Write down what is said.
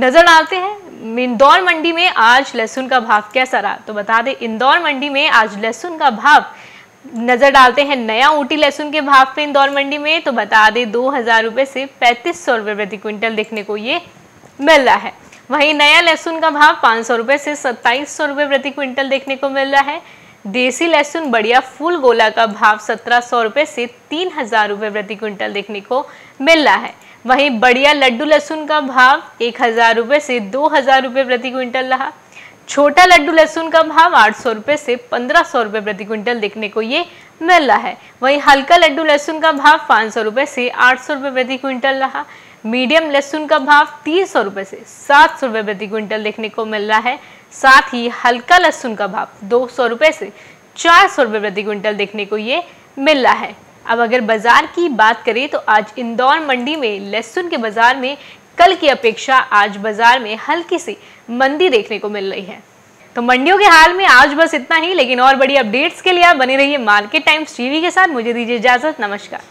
इंदौर मंडी में आज लहसुन का भाव कैसा रहा? तो बता दें, इंदौर मंडी में आज लहसुन का भाव नज़र डालते हैं। नया ऊटी लहसुन के भाव पे इंदौर मंडी में तो बता दें, दो हज़ार रुपये से पैंतीस सौ रुपये प्रति क्विंटल देखने को ये मिल रहा है। वहीं नया लहसुन का भाव पाँच सौ रुपये से सत्ताईस सौ रुपये प्रति क्विंटल देखने को मिल रहा है। देसी लहसुन बढ़िया फुल गोला का भाव सत्रह सौ रुपये से तीन हज़ार रुपये प्रति क्विंटल देखने को मिल रहा है। वहीं बढ़िया लड्डू लहसुन का भाव एक हज़ार रुपये से दो हज़ार रुपये प्रति क्विंटल रहा। छोटा लड्डू लहसुन का भाव आठ सौ रुपये से पंद्रह सौ रुपये प्रति क्विंटल देखने को ये मिल रहा है। वहीं हल्का लड्डू लहसुन का भाव पाँच सौ रुपये से आठ सौ रुपये प्रति क्विंटल रहा। मीडियम लहसुन का भाव तीन सौ रुपये से सात सौ रुपये प्रति क्विंटल देखने को मिल रहा है। साथ ही हल्का लहसुन का भाव दो सौ रुपये से चार सौ रुपये प्रति क्विंटल देखने को ये मिल रहा है। अब अगर बाज़ार की बात करें तो आज इंदौर मंडी में, लहसुन के बाज़ार में कल की अपेक्षा आज बाज़ार में हल्की सी मंदी देखने को मिल रही है। तो मंडियों के हाल में आज बस इतना ही, लेकिन और बड़ी अपडेट्स के लिए आप बने रहिए मार्केट टाइम्स टीवी के साथ। मुझे दीजिए इजाज़त, नमस्कार।